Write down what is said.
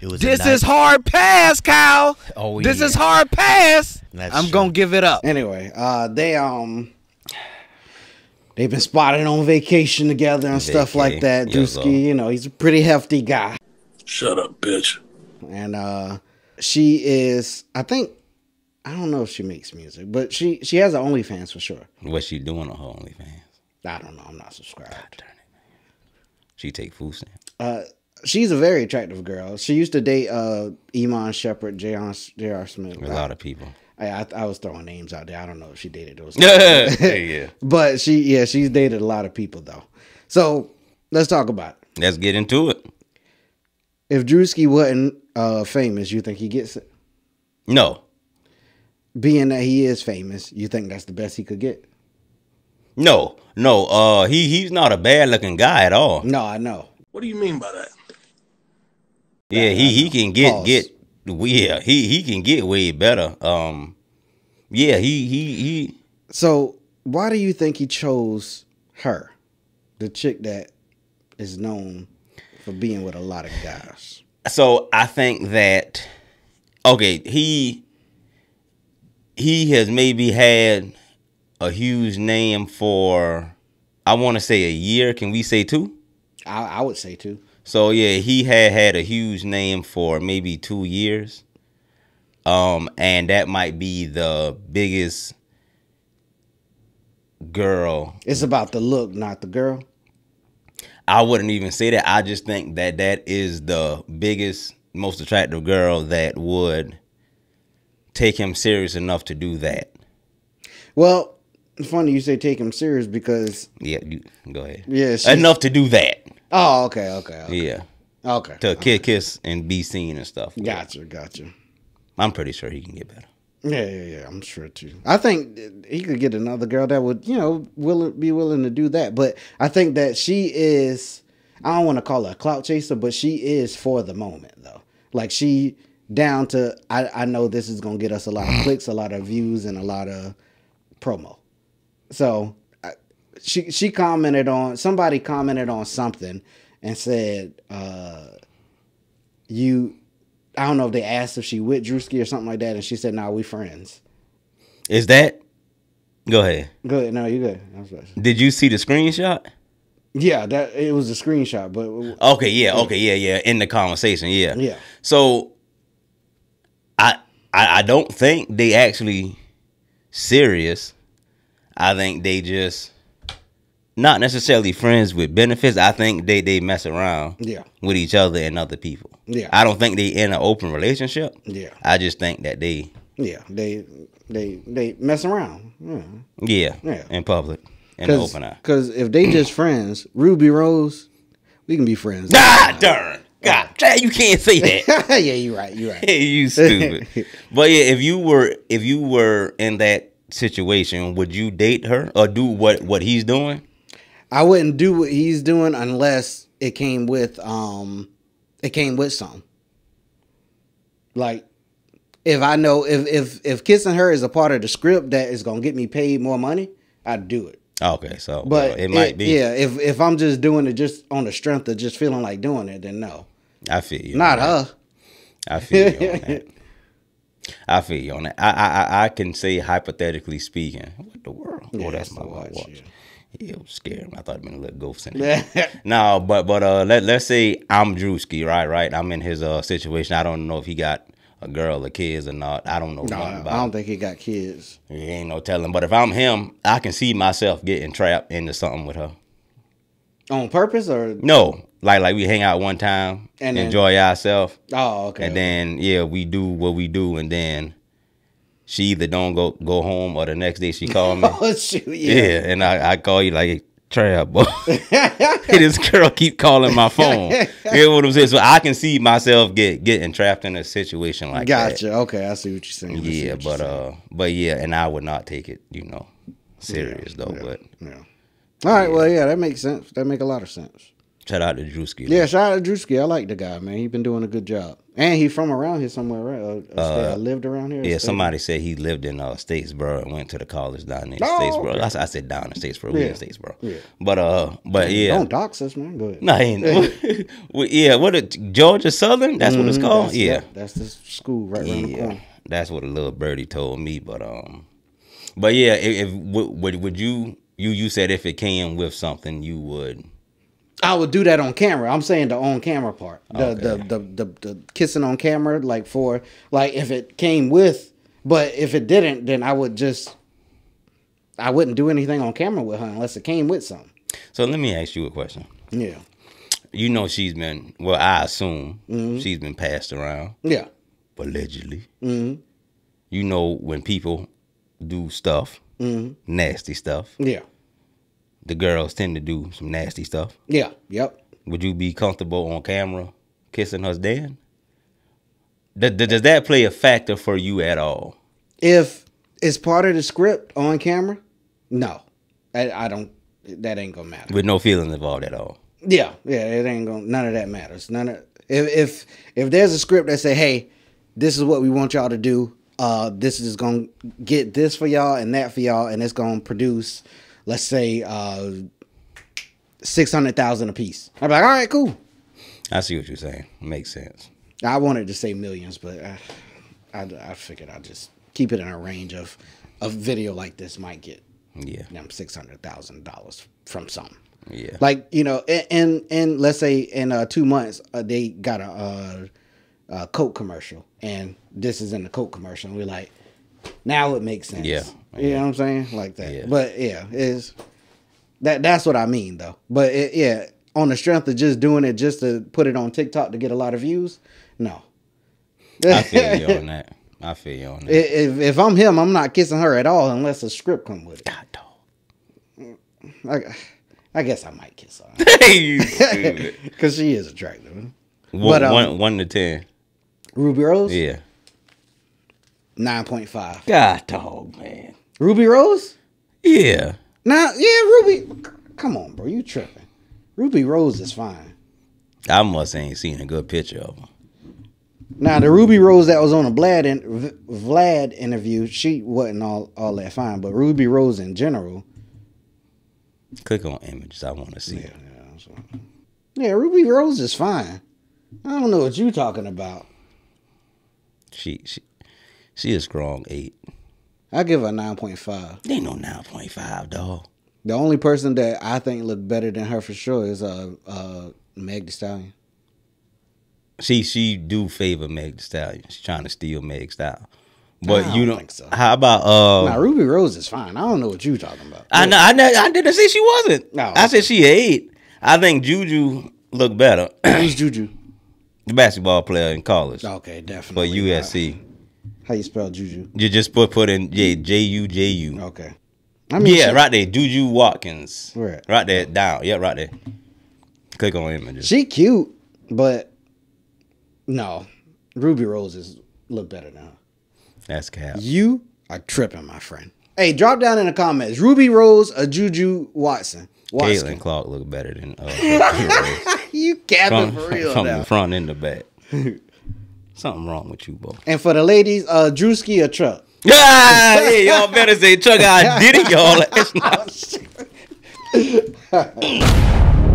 It was This is hard pass, Kyle. Oh, This yeah. is hard pass. That's I'm true. gonna give it up. Anyway, uh, they um, they've been spotted on vacation together and stuff like that. yes, Druski, sir. you know, he's a pretty hefty guy, Shut up, bitch. and uh, she is. I think I don't know if she makes music, but she she has an OnlyFans for sure. What she doing on her OnlyFans? I don't know. I'm not subscribed. She take food stamps. Uh, she's a very attractive girl. She used to date uh, Iman Shumpert, J.R. J.R. Smith. A lot of people. I, I, I was throwing names out there. I don't know if she dated those. yeah, yeah. But she, yeah, she's dated a lot of people though. So let's talk about it. Let's get into it. If Druski wasn't uh, famous, you think he gets it? No, Being that he is famous, you think that's the best he could get? no, no. Uh, he he's not a bad looking guy at all. No, I know. What do you mean by that? Yeah, he he can get Pause. get. Yeah, he he can get way better. Um, yeah, he he he. So why do you think he chose her, the chick that is known for being with a lot of guys? So I think that okay, he he has maybe had a huge name for I want to say a year. Can we say two? I, I would say too. So yeah, he had had a huge name for maybe two years, um, and that might be the biggest girl. It's about the look, not the girl. I wouldn't even say that. I just think that that is the biggest, most attractive girl that would take him serious enough to do that. Well, it's funny you say take him serious because Yeah, you go ahead. yeah, Enough to do that. Oh, okay, okay, okay. Yeah, okay. to kiss, kiss, and be seen and stuff. Gotcha, gotcha. I'm pretty sure he can get better. Yeah, yeah, yeah. I'm sure too. I think he could get another girl that would, you know, will be willing to do that. But I think that she is. I don't want to call her a clout chaser, but she is for the moment though. Like she down to. I I know this is gonna get us a lot of clicks, a lot of views, and a lot of promo. So she she commented on somebody commented on something and said, uh, "You." I don't know if they asked if she with Druski or something like that, and she said, "Nah, we friends." Is that? Go ahead. Good. No, you good. I was about to say- Did you see the screenshot? Yeah, that it was a screenshot, but Okay, yeah, okay, yeah, yeah. In the conversation, yeah. yeah, So I I, I don't think they actually serious. I think they just not necessarily friends with benefits. I think they they mess around yeah, with each other and other people. Yeah. I don't think they in an open relationship. yeah, I just think that they yeah. They they they mess around. Yeah. yeah, Yeah. in public in the open eye. Because if they just friends, Rubi Rose, we can be friends. Ah darn. God, you can't say that. yeah, you're right. You're right. Hey, you stupid. but yeah, if you were if you were in that situation, would you date her or do what what he's doing? I wouldn't do what he's doing unless it came with um it came with some. Like if I know if if if kissing her is a part of the script that is gonna get me paid more money, I'd do it. Okay, so But well, it might be. Yeah, if if I'm just doing it just on the strength of just feeling like doing it, then no. I feel you. Not her. I feel you on that. I feel you on that. I, I I- can say hypothetically speaking. What the world? Yeah, oh, that's that's my watch. watch, watch. yeah. Yeah, it was scary. I thought it'd been a little ghost in there. no, but but uh, let let's say I'm Druski, right? Right. I'm in his uh situation. I don't know if he got a girl or kids or not. I don't know No, I don't think he got kids. He ain't no telling. But if I'm him, I can see myself getting trapped into something with her. On purpose or No, like like we hang out one time, And then- enjoy ourselves, oh okay. and then yeah, we do what we do, and then she either don't go go home or the next day she call me. oh shoot, yeah. yeah. and I, I call you like trap, boy. this girl keep calling my phone. you know what I'm saying? So I can see myself get getting trapped in a situation like that. Gotcha. Okay, I see what you're saying. I Yeah, but saying. uh, but yeah, and I would not take it, you know, serious though. yeah. But yeah. All right. Well, yeah, that makes sense. That make a lot of sense. Shout out to Druski. Yeah, shout out to Druski. I like the guy, man. He's been doing a good job, and he from around here somewhere, right? Uh, uh, lived around here. Yeah, somebody said he lived in uh, Statesboro and went to the college down in Oh, Statesboro. okay. I, I said down in Statesboro. We in Statesboro. Yeah. But uh, but yeah, Don't dox us, man. Go ahead. no, ain't. well, yeah, what a Georgia Southern? That's what it's Mhm, called. that's- yeah, that- that's the school right around the corner. that's what a little birdie told me. But um, but yeah, if, if would would you you you said if it came with something, you would. I would do that on camera. I'm saying the on camera part, the, Okay. the, the the the kissing on camera, like for like if it came with, but if it didn't, then I would just, I wouldn't do anything on camera with her unless it came with something. So let me ask you a question. Yeah, You know she's been well. I assume Mm-hmm. she's been passed around yeah, allegedly. mm-hmm. You know when people do stuff, Mm-hmm. nasty stuff. yeah, The girls tend to do some nasty stuff. yeah, yep. Would you be comfortable on camera kissing her then? Does, does that play a factor for you at all? If it's part of the script on camera, no, I, I don't. That ain't gonna matter. With no feelings involved at all. Yeah, yeah, it ain't gonna. None of that matters. None of if if if there's a script that say, "Hey, this is what we want y'all to do. Uh, this is gonna get this for y'all and that for y'all, and it's gonna produce, let's say, uh, six hundred thousand a piece." I'm like, "All right, cool." I see what you're saying. Makes sense. I wanted to say millions, but I, I, I figured I'd just keep it in a range of a video like this might get Yeah. them six hundred thousand dollars from something. Yeah. Like you know, in in, let's say in uh, two months uh, they got a, uh a Coke commercial, and this is in the Coke commercial, and we're like, now it makes sense. Yeah. you know what I'm saying, like that. Yeah. But yeah, is that that's what I mean though. But it, yeah, on the strength of just doing it just to put it on TikTok to get a lot of views, no. I feel you on that. I feel you on that. if, if I'm him, I'm not kissing her at all unless a script come with it. God, dog. I, I guess I might kiss her because she is attractive. one, But, um, one, one to ten. Rubi Rose, Yeah. Nine point five. God, dog, man. Rubi Rose, Yeah. now yeah, Rubi. Come on, bro, you tripping? Rubi Rose is fine. I must ain't seen a good picture of her. Now the Rubi Rose that was on a Vlad in, Vlad interview, she wasn't all all that fine, but Rubi Rose in general, Click on images. I want to see. yeah, yeah, yeah, Rubi Rose is fine. I don't know what you're talking about. She she she a strong eight. I give her nine point five. They ain't no nine point five, dog. The only person that I think looked better than her for sure is uh uh Meg Thee Stallion. She she do favor Meg Thee Stallion. She's trying to steal Meg style. But I you don't think so. How about uh? Now Rubi Rose is fine. I don't know what you talking about. I know. I know. I didn't say she wasn't. No. I said she eight. I think Juju looked better. Who's Juju? the basketball player in college Okay, for definitely. USC. How you spell Juju? You just put put in J J U J U. Okay. I mean, Yeah, she, right there. Juju Watkins. Right. Right there. Down. Yeah, right there. Click on images. She cute, but no, Rubi Rose is look better now. That's cap. You are tripping, my friend. Hey, drop down in the comments. Rubi Rose or Juju Watson? Watson. Caitlin Clark look better than uh, you capping from, for real from now. the front and the back. Something wrong with you, boy. And for the ladies, uh, Druski or Truck? Yeah, hey, y'all better say Chuck. I did it, y'all. last night.